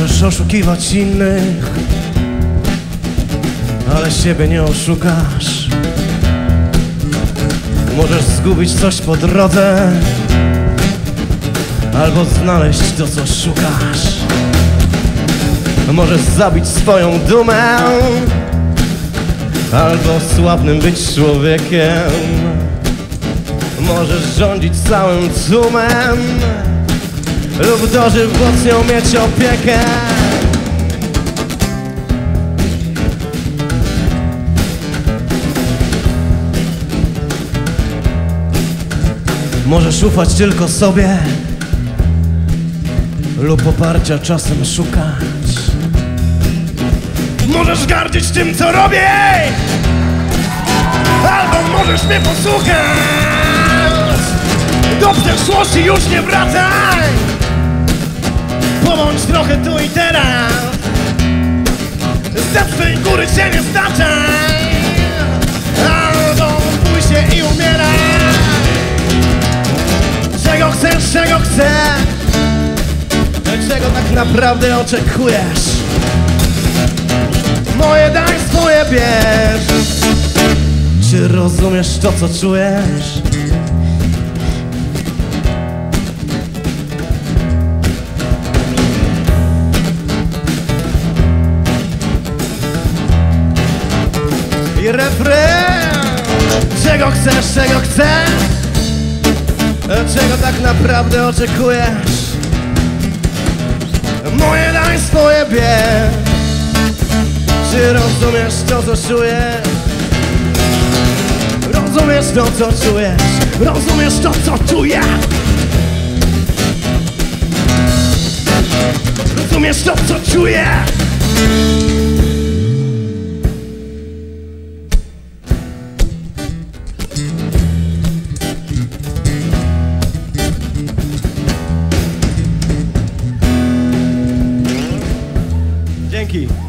oszukiwać innych, ale siebie nie oszukasz. Możesz zgubić coś po drodze, albo znaleźć to, co szukasz. Możesz zabić swoją dumę, albo sławnym być człowiekiem. Możesz rządzić całym tłumem, lub dożywotnią mieć opiekę. Możesz ufać tylko sobie lub poparcia czasem szukać. Możesz gardzić tym, co robię, albo możesz mnie posłuchać. Do przeszłości już nie wracaj. Pobądź trochę tu i teraz. Ze swej góry się nie staczaj. Albo bój się i umieraj. Czego chcesz, czego chcesz? Czego tak naprawdę oczekujesz? Moje daj, swoje bierz. Czy rozumiesz to, co czujesz? I refren Czego chcesz, czego chcesz? Czego tak naprawdę oczekujesz? Moje daj swoje bierz Czy rozumiesz to, co czujesz? Rozumiesz to, co czujesz? Rozumiesz to, co czuję? Rozumiesz to, co czuję? aqui.